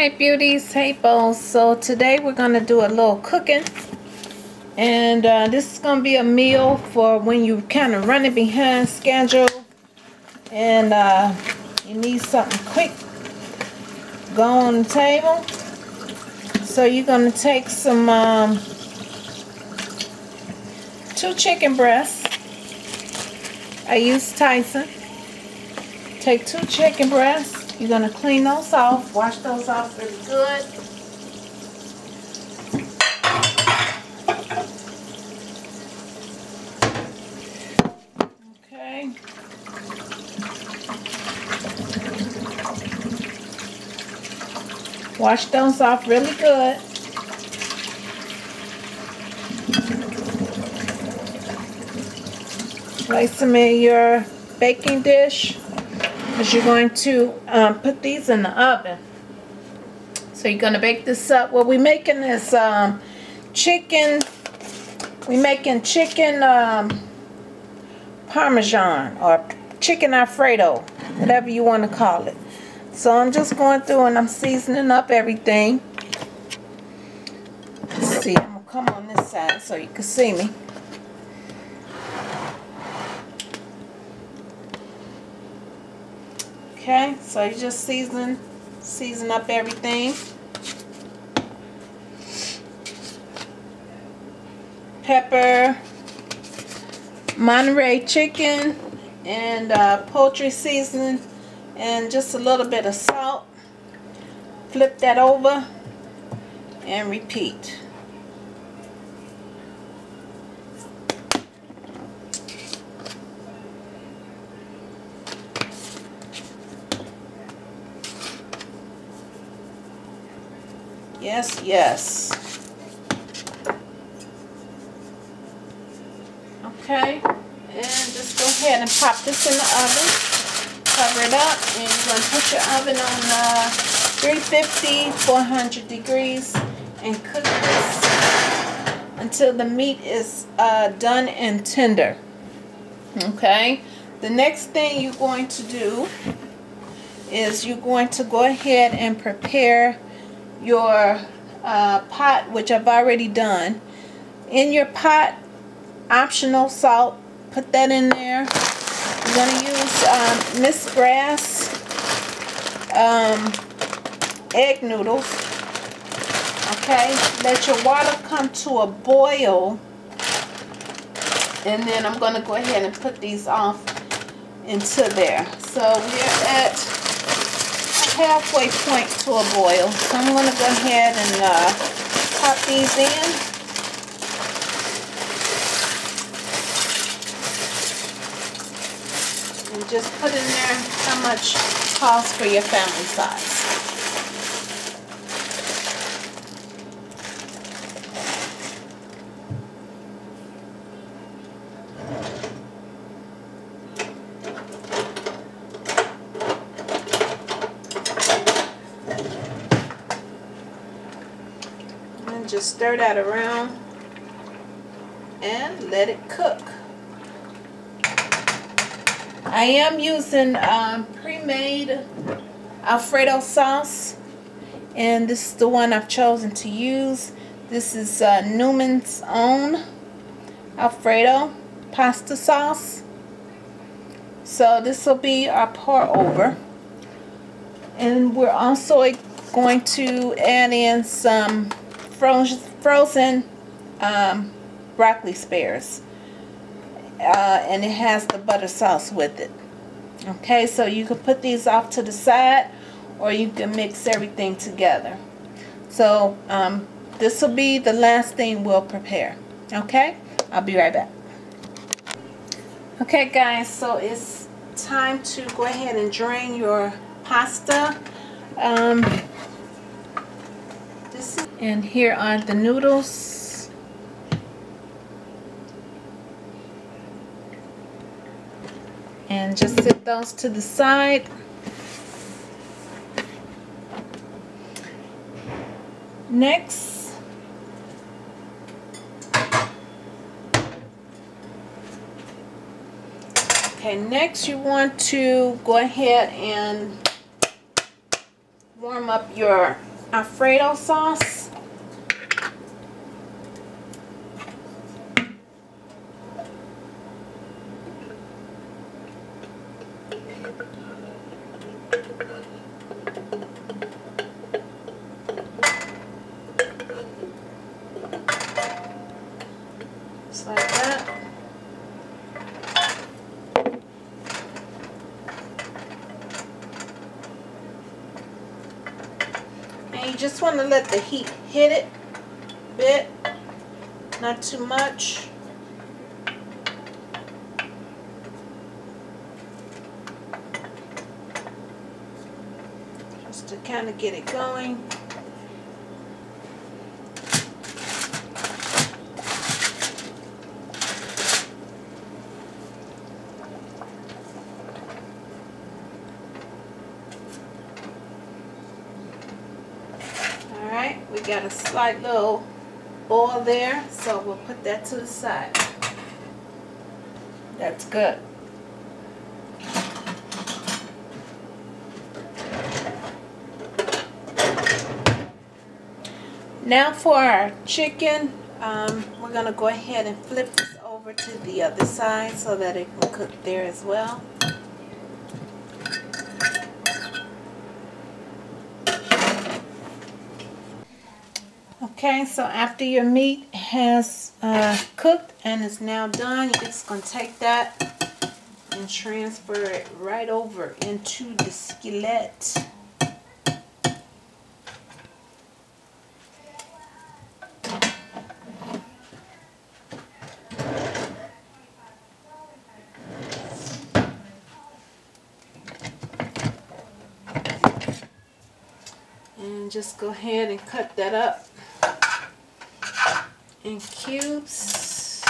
Hey beauties, hey bows. So today we're going to do a little cooking. And uh, this is going to be a meal for when you kind of running behind schedule. And uh, you need something quick. Go on the table. So you're going to take some um, two chicken breasts. I use Tyson. Take two chicken breasts you're going to clean those off, wash those off really good. Okay. Wash those off really good. Place them in your baking dish because you're going to um, put these in the oven. So you're going to bake this up. Well, we're making this um, chicken, we're making chicken um, parmesan or chicken alfredo, whatever you want to call it. So I'm just going through and I'm seasoning up everything. Let's see, I'm going to come on this side so you can see me. Okay, so you just season, season up everything. Pepper, Monterey chicken, and uh, poultry seasoning, and just a little bit of salt. Flip that over and repeat. Yes, yes. Okay, and just go ahead and pop this in the oven. Cover it up, and you're going to put your oven on uh, 350, 400 degrees, and cook this until the meat is uh, done and tender. Okay, the next thing you're going to do is you're going to go ahead and prepare your uh, pot, which I've already done. In your pot, optional salt, put that in there. I'm going to use um, Miss Grass um, egg noodles. Okay, let your water come to a boil. And then I'm going to go ahead and put these off into there. So we're at halfway point to a boil. So I'm going to go ahead and uh, pop these in. And just put in there how much calls for your family size. Just stir that around and let it cook. I am using um, pre-made Alfredo sauce and this is the one I've chosen to use. This is uh, Newman's own Alfredo pasta sauce. So this will be our pour over. And we're also going to add in some frozen um, broccoli spares. Uh, and it has the butter sauce with it. Okay, so you can put these off to the side or you can mix everything together. So um, this will be the last thing we'll prepare. Okay, I'll be right back. Okay guys, so it's time to go ahead and drain your pasta. Um, and here are the noodles. And just set those to the side. Next, okay, next you want to go ahead and warm up your Alfredo sauce. Just like that. And you just want to let the heat hit it a bit, not too much. Just to kind of get it going. Got a slight little oil there, so we'll put that to the side. That's good. Now for our chicken, um, we're going to go ahead and flip this over to the other side so that it can cook there as well. Okay, so after your meat has uh, cooked and is now done, you're just going to take that and transfer it right over into the skillet. And just go ahead and cut that up in cubes.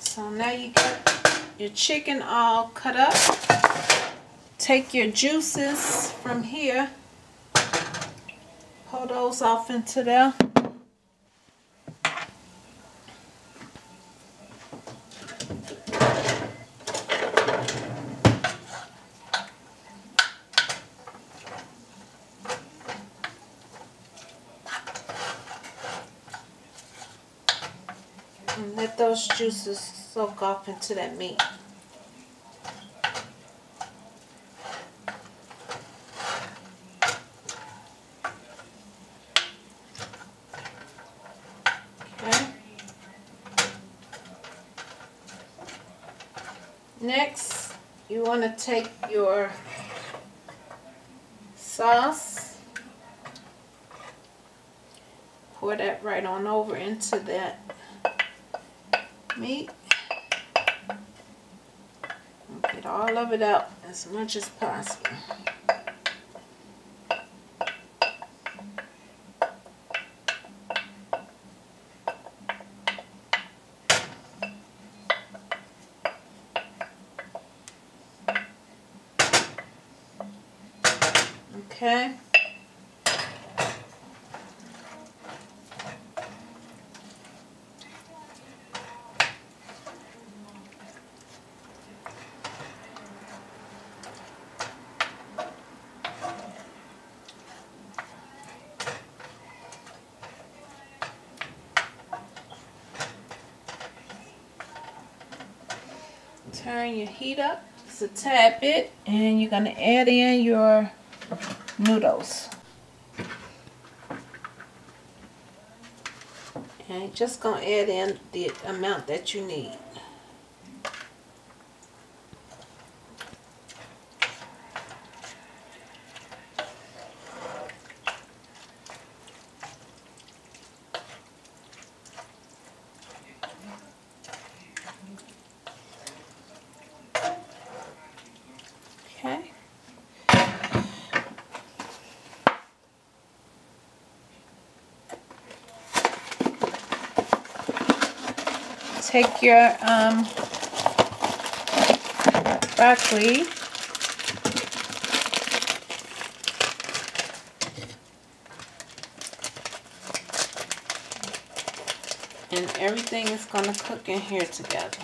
So now you got your chicken all cut up. Take your juices from here, pull those off into there. and let those juices soak off into that meat. Okay. Next, you want to take your sauce, pour that right on over into that meat. Get all of it out as much as possible. Okay. Turn your heat up just a tad bit and you're going to add in your noodles. And just going to add in the amount that you need. take your um, broccoli and everything is going to cook in here together.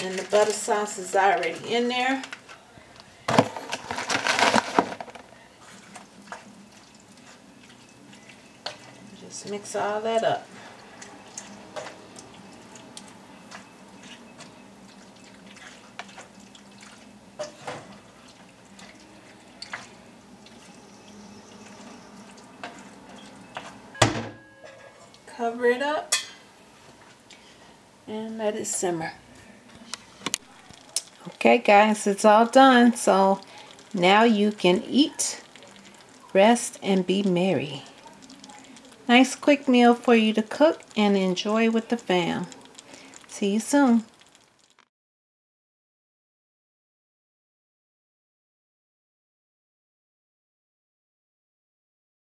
And the butter sauce is already in there. Mix all that up. Cover it up and let it simmer. Okay guys, it's all done. So now you can eat, rest, and be merry. Nice quick meal for you to cook and enjoy with the fam. See you soon.